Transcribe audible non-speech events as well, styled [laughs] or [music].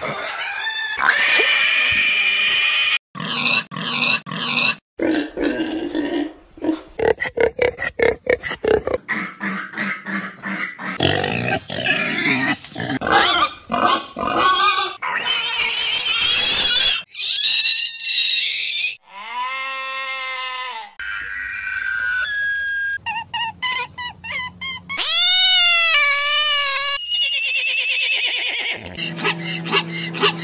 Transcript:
Ha [laughs] ha [laughs] ha!